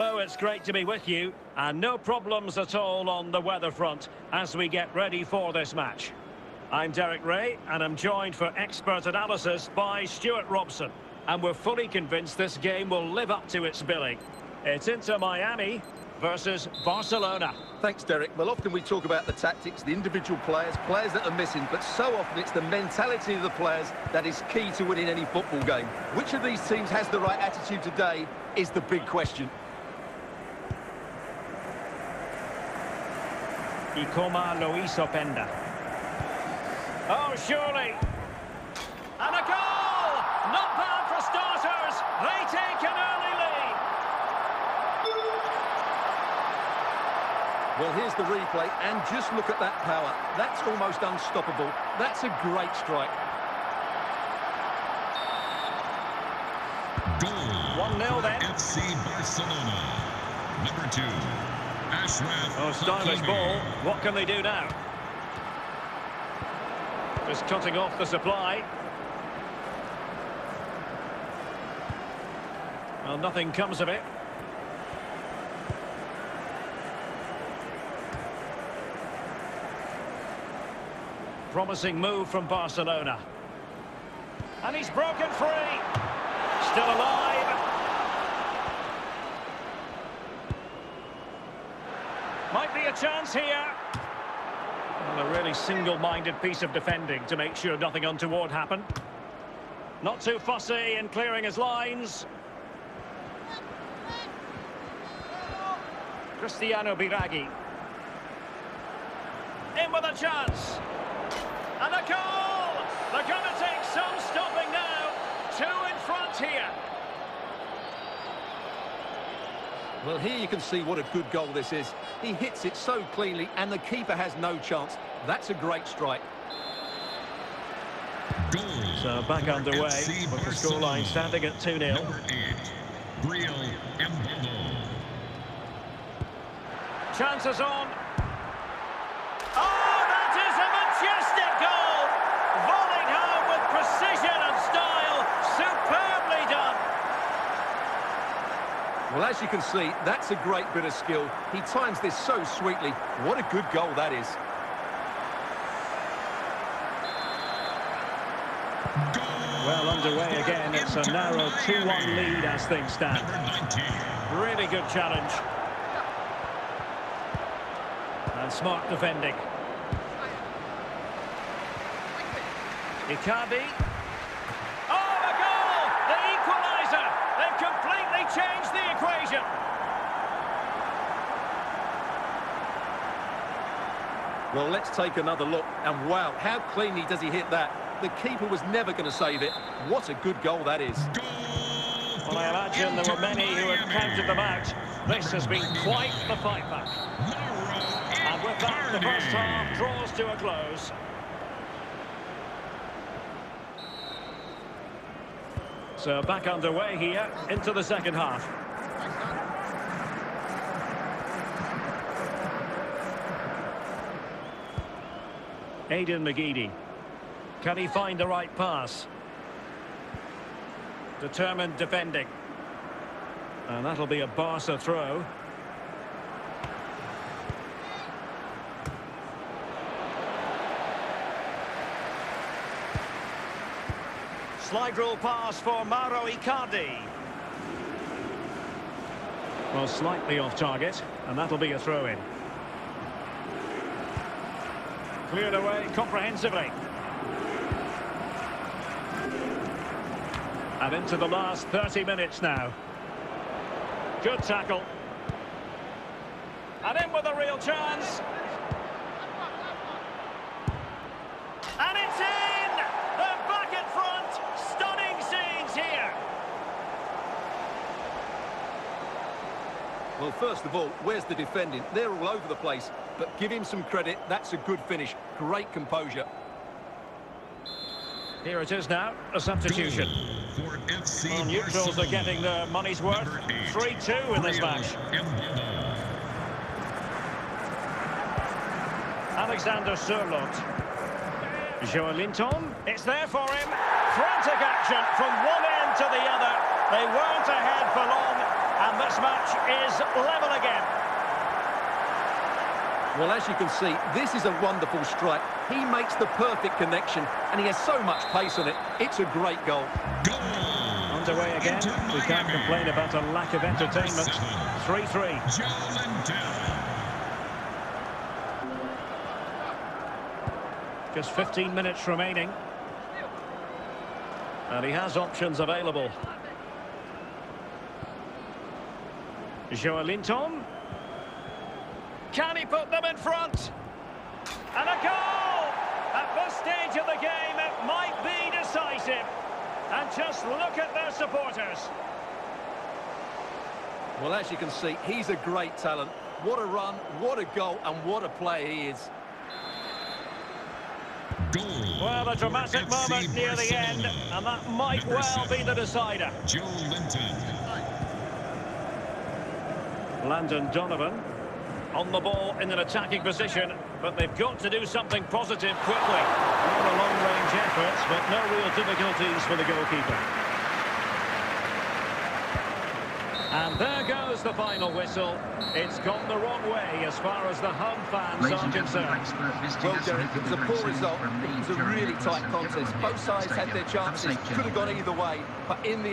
Oh, it's great to be with you, and no problems at all on the weather front as we get ready for this match. I'm Derek Ray, and I'm joined for expert analysis by Stuart Robson. And we're fully convinced this game will live up to its billing. It's Inter Miami versus Barcelona. Thanks, Derek. Well, often we talk about the tactics, the individual players, players that are missing, but so often it's the mentality of the players that is key to winning any football game. Which of these teams has the right attitude today is the big question. Ikoma Loïs Openda. Oh, surely. And a goal! Not bad for starters. They take an early lead. Well, here's the replay, and just look at that power. That's almost unstoppable. That's a great strike. 1-0 then. FC Barcelona. Number two, Achraf Oh, stylish ball. What can they do now? Just cutting off the supply. Well, nothing comes of it. Promising move from Barcelona. And he's broken free. Still alive. Might be a chance here. Well, a really single-minded piece of defending to make sure nothing untoward happened. Not too fussy in clearing his lines. Cristiano Biraghi. In with a chance. And a goal! They're going to take some stopping now. Two in front here. Well, here you can see what a good goal this is. He hits it so cleanly, and the keeper has no chance. That's a great strike. Goal So back underway FC with the scoreline standing at 2-0. Number eight, Chances on. Oh, that is a majestic goal! Volleyed home with precision and style. Superbly done. Well, as you can see, that's a great bit of skill. He times this so sweetly. What a good goal that is. Well, underway again. It's a narrow 2-1 lead as things stand. Really good challenge. And smart defending. Icardi. Oh, the goal! The equaliser! They've changed the equation. Well, let's take another look. And wow, how cleanly does he hit that? The keeper was never going to save it. What a good goal that is. Well, I imagine there were many who had counted them out. This has been quite the fight back. And with that, the first half draws to a close. So back underway here into the second half. Aidan McGeady. Can he find the right pass? Determined defending. And that'll be a Barca throw. Slide rule pass for Mauro Icardi. Well, slightly off target, and that'll be a throw-in. Cleared away comprehensively. And into the last 30 minutes now. Good tackle. And in with a real chance. And it's in! Well, first of all, where's the defending? They're all over the place. But give him some credit. That's a good finish. Great composure. Here it is now, a substitution. Well, neutrals are getting their money's worth. 3-2 in this match. Alexander Sørloth. Joelinton, it's there for him. Frantic action from one end to the other. They weren't ahead for long, And this match is level again. Well, as you can see, this is a wonderful strike. He makes the perfect connection, and he has so much pace on it. It's a great goal. Goal! Underway again. We can't complain about a lack of entertainment. seven. 3-3. Joe Just 15 minutes remaining. And he has options available. Joelinton. Can he put them in front? And a goal! At this stage of the game, it might be decisive. And just look at their supporters. Well, as you can see, he's a great talent. What a run, what a goal, and what a player he is. Goal. Well, a for dramatic FC moment near the end, and that might Number well be the decider. Joe Linton. Landon Donovan on the ball in an attacking position, but they've got to do something positive quickly. Not a long-range effort, but no real difficulties for the goalkeeper. And there goes the final whistle. It's gone the wrong way as far as the home fans Ladies are concerned. Well, Derek, it was a poor result. It was a really tight contest. Both sides had their Stadium. Have a chances, could have gone either way. But in the